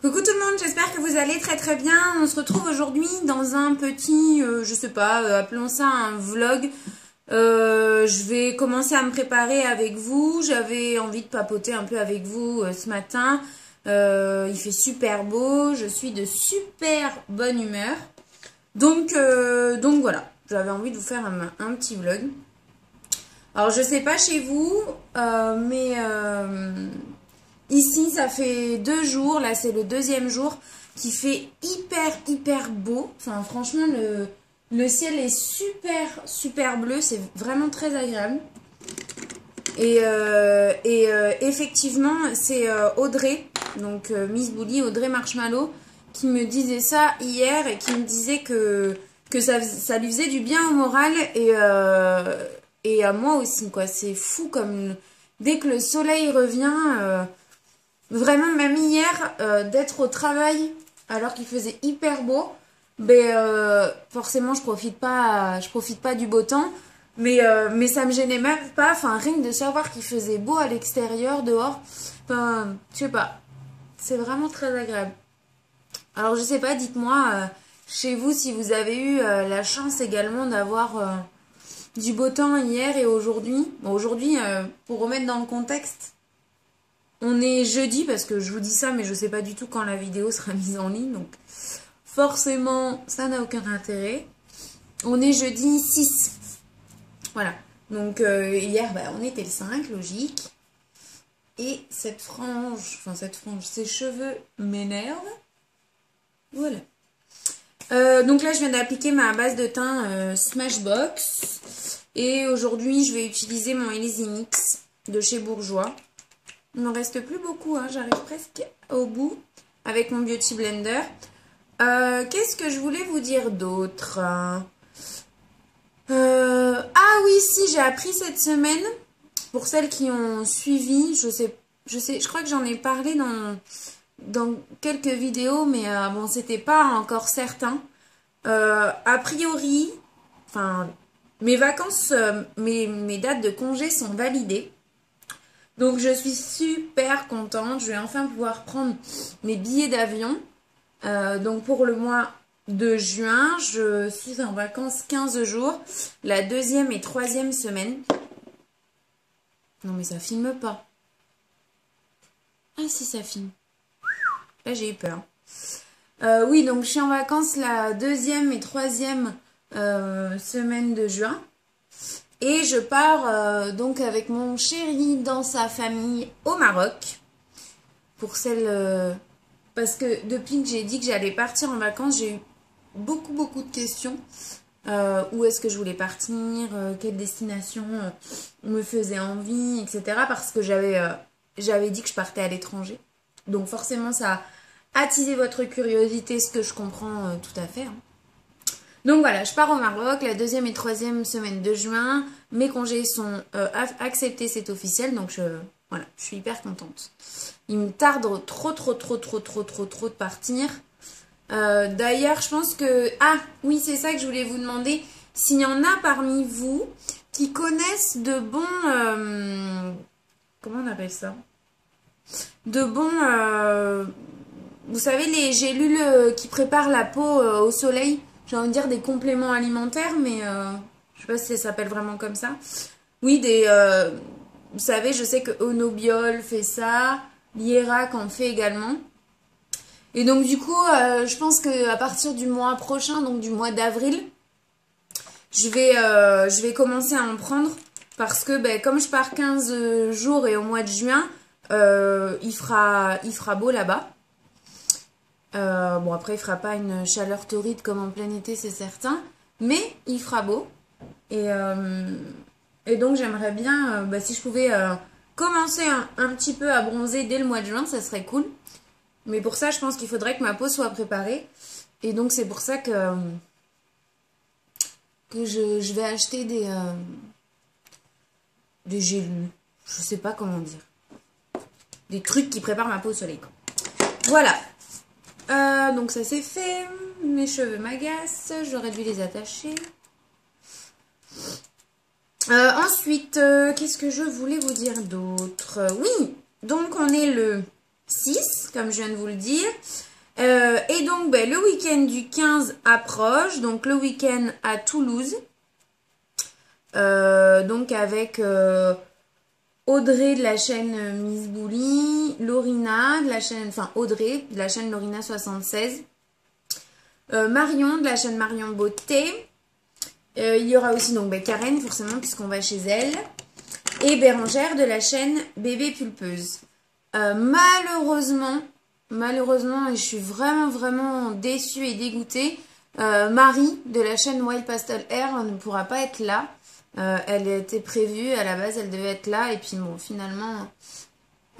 Coucou tout le monde, j'espère que vous allez très très bien. On se retrouve aujourd'hui dans un petit, euh, je sais pas, euh, appelons ça un vlog. Euh, je vais commencer à me préparer avec vous. J'avais envie de papoter un peu avec vous ce matin. il fait super beau, je suis de super bonne humeur. Donc, donc voilà, j'avais envie de vous faire un, un, petit vlog. Alors je sais pas chez vous, mais Ici, ça fait deux jours, là c'est le deuxième jour, qui fait hyper, hyper beau. Enfin, franchement, le, le ciel est super, super bleu, c'est vraiment très agréable. Et, euh, et euh, effectivement, c'est euh, Audrey, donc Miss Bully, Audrey Marshmallow, qui me disait ça hier et qui me disait que, que ça, ça lui faisait du bien au moral et, et à moi aussi, quoi. C'est fou comme dès que le soleil revient Vraiment, même hier, euh, d'être au travail alors qu'il faisait hyper beau, ben, euh, forcément, je profite pas, je profite pas du beau temps. Mais, euh, mais ça me gênait même pas. Enfin, rien que de savoir qu'il faisait beau à l'extérieur, dehors. Enfin, je sais pas. C'est vraiment très agréable. Alors, je sais pas, dites-moi chez vous si vous avez eu la chance également d'avoir du beau temps hier et aujourd'hui. Aujourd'hui, pour remettre dans le contexte, on est jeudi parce que je vous dis ça, mais je sais pas du tout quand la vidéo sera mise en ligne. Donc forcément, ça n'a aucun intérêt. On est jeudi 6. Voilà. Donc euh, hier, bah, on était le 5, logique. Et cette frange, enfin cette frange, ses cheveux m'énervent. Voilà. Euh, donc là, je viens d'appliquer ma base de teint euh, Smashbox. Et aujourd'hui, je vais utiliser mon Mix de chez Bourgeois. Il m'en reste plus beaucoup, hein. j'arrive presque au bout avec mon Beauty Blender. Euh, qu'est-ce que je voulais vous dire d'autre euh, Ah oui, si, j'ai appris cette semaine, pour celles qui ont suivi, je sais, je sais, je crois que j'en ai parlé dans, quelques vidéos, mais euh, bon, c'était pas encore certain. a priori, enfin, mes vacances, mes dates de congé sont validées. Donc je suis super contente. Je vais enfin pouvoir prendre mes billets d'avion. Euh, donc pour le mois de juin, je suis en vacances 15 jours. La deuxième et troisième semaine. Non mais ça filme pas. Ah si ça filme. Là j'ai eu peur. Euh, oui donc je suis en vacances la deuxième et troisième euh, semaine de juin. Et je pars euh, donc avec mon chéri dans sa famille au Maroc. Pour celle... Euh, parce que depuis que j'ai dit que j'allais partir en vacances, j'ai eu beaucoup beaucoup de questions. Euh, où est-ce que je voulais partir Quelle destination me faisait envie Etc. Parce que j'avais dit que je partais à l'étranger. Donc forcément ça a attisé votre curiosité, ce que je comprends tout à fait. Hein. Donc voilà, je pars au Maroc la deuxième et troisième semaine de juin. Mes congés sont euh, acceptés, c'est officiel. Donc je, voilà, je suis hyper contente. Il me tarde trop, trop, trop, trop, trop, trop, trop de partir. Euh, d'ailleurs, je pense que... Ah, oui, c'est ça que je voulais vous demander. S'il y en a parmi vous qui connaissent de bons... Euh, comment on appelle ça? De bons... vous savez, les gélules qui préparent la peau au soleil? J'ai envie de dire des compléments alimentaires, mais euh, je sais pas si ça s'appelle vraiment comme ça. Oui, des, euh, vous savez, je sais que Onobiol fait ça, l'IERAC en fait également. Et donc du coup, euh, je pense qu'à partir du mois prochain, donc du mois d'avril, je vais, je vais commencer à en prendre parce que ben, comme je pars 15 jours et au mois de juin, il, fera, il fera beau là-bas. Euh, bon, après, il fera pas une chaleur torride comme en plein été, c'est certain. Mais il fera beau. Et, euh, et donc, j'aimerais bien, euh, bah, si je pouvais commencer un, petit peu à bronzer dès le mois de juin, ça serait cool. Mais pour ça, je pense qu'il faudrait que ma peau soit préparée. Et donc, c'est pour ça que, je, vais acheter des, des. Je sais pas comment dire. Des trucs qui préparent ma peau au soleil. Voilà. Euh, donc ça c'est fait. Mes cheveux m'agacent. J'aurais dû les attacher. Euh, ensuite, euh, qu'est-ce que je voulais vous dire d'autre? Oui, donc on est le 6, comme je viens de vous le dire. Et donc, ben, le week-end du 15 approche, donc le week-end à Toulouse. Donc avec Audrey de la chaîne Miss Bouli, Lorina de la chaîne, enfin Audrey de la chaîne Lorina 76, Marion de la chaîne Marion Beauté. il y aura aussi donc ben, Karen forcément puisqu'on va chez elle. Et Bérangère de la chaîne Bébé Pulpeuse. malheureusement, malheureusement, je suis vraiment, vraiment déçue et dégoûtée, euh, Marie de la chaîne Wild Pastel Air ne pourra pas être là. Euh, elle était prévue, à la base, elle devait être là, et puis bon, finalement,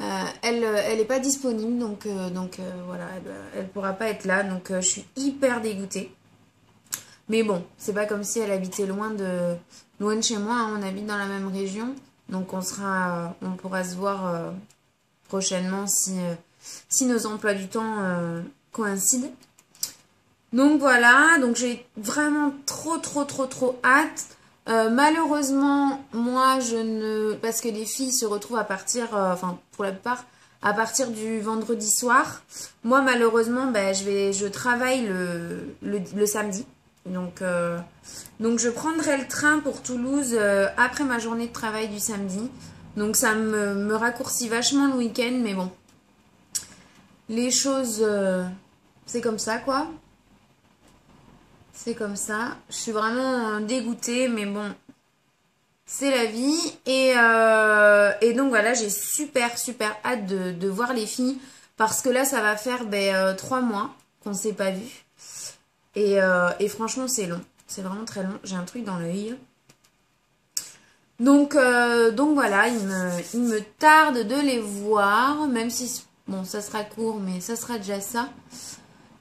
euh, elle n'est pas disponible, donc, donc voilà, elle ne pourra pas être là, donc je suis hyper dégoûtée. Mais bon, c'est pas comme si elle habitait loin de, loin chez moi, hein. on habite dans la même région, donc on, sera, on pourra se voir prochainement si si nos emplois du temps euh, coïncident. Donc voilà, donc j'ai vraiment trop trop trop trop hâte. Euh, malheureusement, moi je ne... Parce que les filles se retrouvent à partir, euh, enfin pour la plupart, à partir du vendredi soir. Moi malheureusement, ben, je, travaille le, samedi. Donc, donc je prendrai le train pour Toulouse après ma journée de travail du samedi. Donc ça me, raccourcit vachement le week-end, mais bon, les choses, euh, c'est comme ça, quoi. C'est comme ça. Je suis vraiment dégoûtée, mais bon, c'est la vie. Et, euh, et donc voilà, j'ai super, super hâte de, voir les filles. Parce que là, ça va faire ben, euh, trois mois qu'on ne s'est pas vu. Et, franchement, c'est long. C'est vraiment très long. J'ai un truc dans l'œil. Donc, donc voilà, il me, il me tarde de les voir, même si Bon, ça sera court, mais ça sera déjà ça.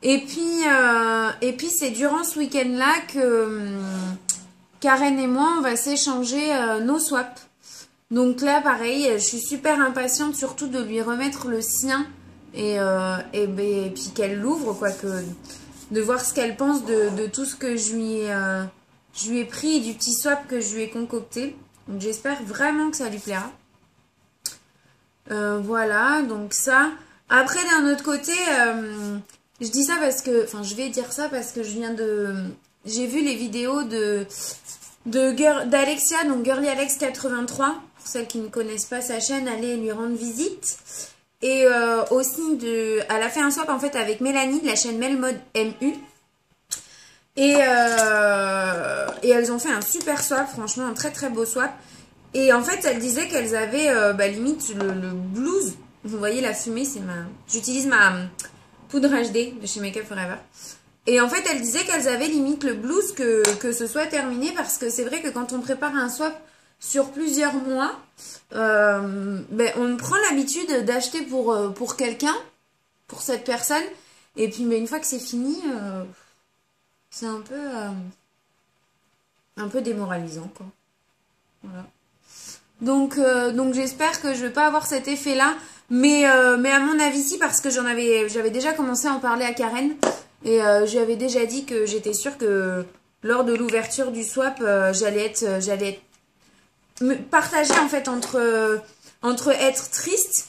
Et puis, euh, et puis c'est durant ce week-end-là que hum, Karen et moi, on va s'échanger euh, nos swaps. Donc là, pareil, je suis super impatiente surtout de lui remettre le sien et, euh, ben, puis qu'elle l'ouvre, quoi, que de voir ce qu'elle pense de, tout ce que je lui, je lui ai pris et du petit swap que je lui ai concocté. Donc j'espère vraiment que ça lui plaira. Euh, voilà, donc ça. Après, d'un autre côté, euh, je dis ça parce que... Enfin, je vais dire ça parce que je viens de... J'ai vu les vidéos de d'Alexia, donc Girly Alex 83. Pour celles qui ne connaissent pas sa chaîne, allez lui rendre visite. Et euh, aussi, de, elle a fait un swap en fait avec Mélanie de la chaîne Melmode MU. Et, et elles ont fait un super swap, franchement, un très très beau swap. Et en fait, elle disait qu'elles avaient euh, bah, limite le, blues. Vous voyez la fumée, c'est ma. J'utilise ma euh, poudre HD de chez Makeup Forever. Et en fait, elle disait qu'elles avaient limite le blues que, que ce soit terminé parce que c'est vrai que quand on prépare un swap sur plusieurs mois, euh, ben, on prend l'habitude d'acheter pour, pour quelqu'un, pour cette personne. Et puis, mais une fois que c'est fini, c'est un peu, un peu démoralisant, quoi. Voilà. Donc, euh, donc j'espère que je vais pas avoir cet effet-là. Mais, euh, mais à mon avis, si, parce que j'en avais, j'avais déjà commencé à en parler à Karen. Et euh, j'avais déjà dit que j'étais sûre que lors de l'ouverture du swap, j'allais être, j'allais partager en fait entre, entre être triste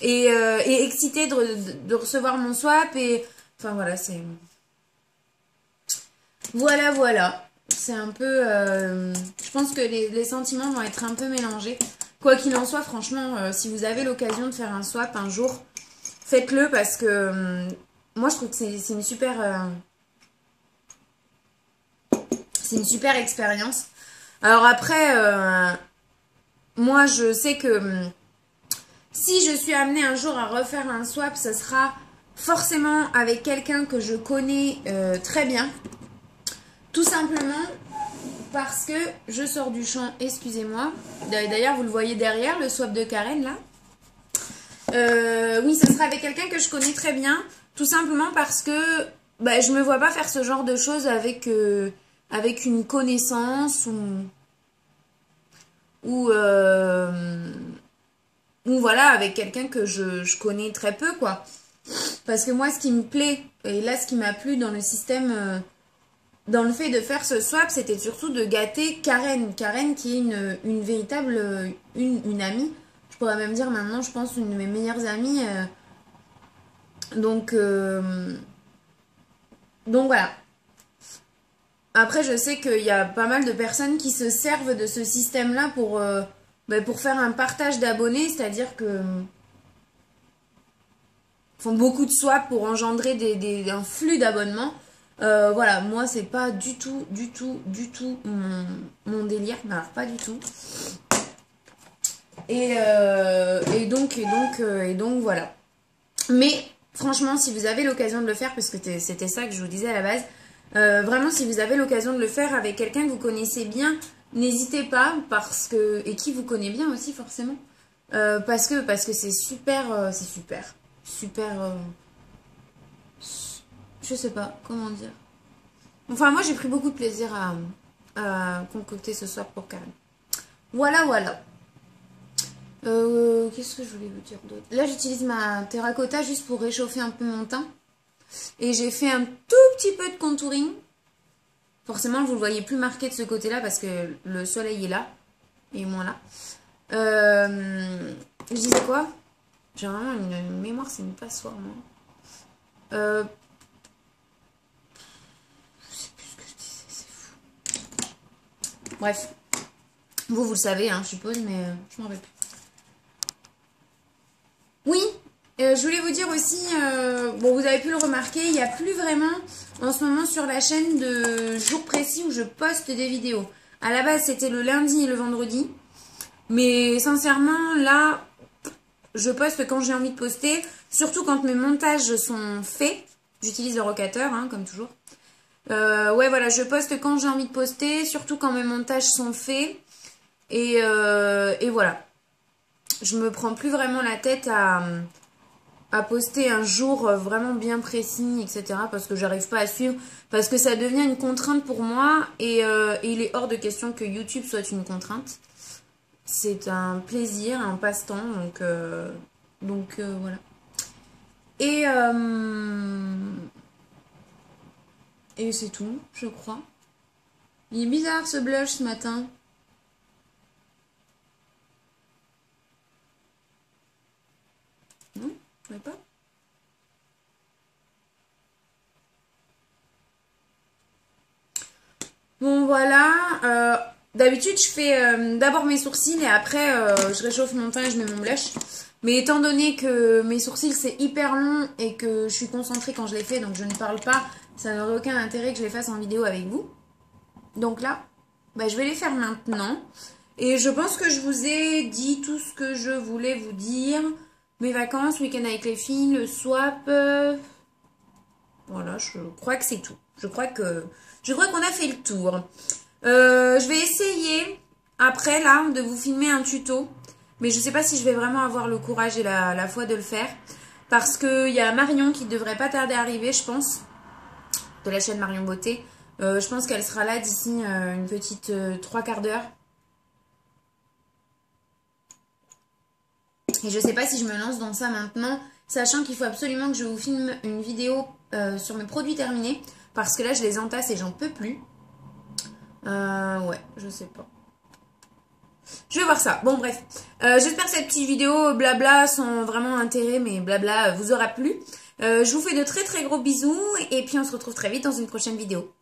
et, et excitée de, de, recevoir mon swap. Et enfin voilà, c'est. Voilà, voilà c'est un peu... Euh, je pense que les, sentiments vont être un peu mélangés. Quoi qu'il en soit, franchement, euh, si vous avez l'occasion de faire un swap un jour, faites-le parce que euh, moi, je trouve que c'est une super... c'est une super expérience. Alors après, moi, je sais que si je suis amenée un jour à refaire un swap, ce sera forcément avec quelqu'un que je connais très bien. Tout simplement parce que je sors du champ, excusez-moi. D'ailleurs, vous le voyez derrière, le swap de Karen, là. Euh, oui, ça sera avec quelqu'un que je connais très bien. Tout simplement parce que bah, je me vois pas faire ce genre de choses avec, euh, avec une connaissance ou... Ou, euh, ou voilà, avec quelqu'un que je, je, connais très peu, quoi. Parce que moi, ce qui me plaît, et là, ce qui m'a plu dans le système dans le fait de faire ce swap, c'était surtout de gâter Karen. Karen qui est une, une véritable, une, une, amie. Je pourrais même dire maintenant, je pense, une de mes meilleures amies. Euh, Donc, euh, donc voilà. Après, je sais qu'il y a pas mal de personnes qui se servent de ce système-là pour, euh, ben, pour faire un partage d'abonnés, c'est-à-dire que font beaucoup de swaps pour engendrer des, un flux d'abonnements. Euh, voilà, moi c'est pas du tout, du tout, du tout mon, délire, alors pas du tout. Et, et donc, et donc, et donc voilà. Mais franchement, si vous avez l'occasion de le faire, parce que c'était ça que je vous disais à la base, euh, vraiment, si vous avez l'occasion de le faire avec quelqu'un que vous connaissez bien, n'hésitez pas, parce que et qui vous connaît bien aussi forcément, euh, parce que parce que c'est super, euh, c'est super, super. Je sais pas comment dire. Enfin, moi j'ai pris beaucoup de plaisir à, concocter ce soir pour Karen. Voilà, voilà. Euh, Qu'est-ce que je voulais vous dire d'autre? Là, j'utilise ma terracotta juste pour réchauffer un peu mon teint. Et j'ai fait un tout petit peu de contouring. Forcément, vous le voyez plus marqué de ce côté-là parce que le soleil est là. Et moins là. Euh, je disais quoi? J'ai vraiment une, mémoire, c'est une passoire, moi. Euh, je sais plus ce que je disais, c'est fou. Bref. Vous, vous le savez, hein, je suppose, mais euh, je m'en rappelle plus. Oui, euh, je voulais vous dire aussi, euh, bon vous avez pu le remarquer, il n'y a plus vraiment en ce moment sur la chaîne de jours précis où je poste des vidéos. À la base c'était le lundi et le vendredi, mais sincèrement là je poste quand j'ai envie de poster, surtout quand mes montages sont faits. J'utilise le rocateur hein, comme toujours. Euh, ouais voilà, je poste quand j'ai envie de poster, surtout quand mes montages sont faits. Et, et voilà je me prends plus vraiment la tête à, poster un jour vraiment bien précis, etc. Parce que j'arrive pas à suivre. Parce que ça devient une contrainte pour moi. Et, euh, il est hors de question que YouTube soit une contrainte. C'est un plaisir, un passe-temps. Donc, euh, donc euh, voilà. Et, et c'est tout, je crois. Il est bizarre ce blush ce matin. pas Bon voilà, euh, d'habitude je fais euh, d'abord mes sourcils et après euh, je réchauffe mon teint et je mets mon blush. Mais étant donné que mes sourcils c'est hyper long et que je suis concentrée quand je les fais donc je ne parle pas, ça n'aurait aucun intérêt que je les fasse en vidéo avec vous. Donc là, bah, je vais les faire maintenant. Et je pense que je vous ai dit tout ce que je voulais vous dire. Mes vacances, week-end avec les filles, le swap. Euh, voilà, je crois que c'est tout. Je crois que je crois qu'on a fait le tour. Euh, je vais essayer après là de vous filmer un tuto. Mais je ne sais pas si je vais vraiment avoir le courage et la, foi de le faire. Parce qu'il y a Marion qui devrait pas tarder à arriver, je pense. De la chaîne Marion Beauté. Euh, je pense qu'elle sera là d'ici une petite trois quarts d'heure. Et je sais pas si je me lance dans ça maintenant, sachant qu'il faut absolument que je vous filme une vidéo euh, sur mes produits terminés, parce que là je les entasse et j'en peux plus. Euh, ouais, je sais pas. Je vais voir ça. Bon, bref. Euh, j'espère que cette petite vidéo blabla sans vraiment intérêt, mais blabla vous aura plu. Je vous fais de très très gros bisous et puis on se retrouve très vite dans une prochaine vidéo.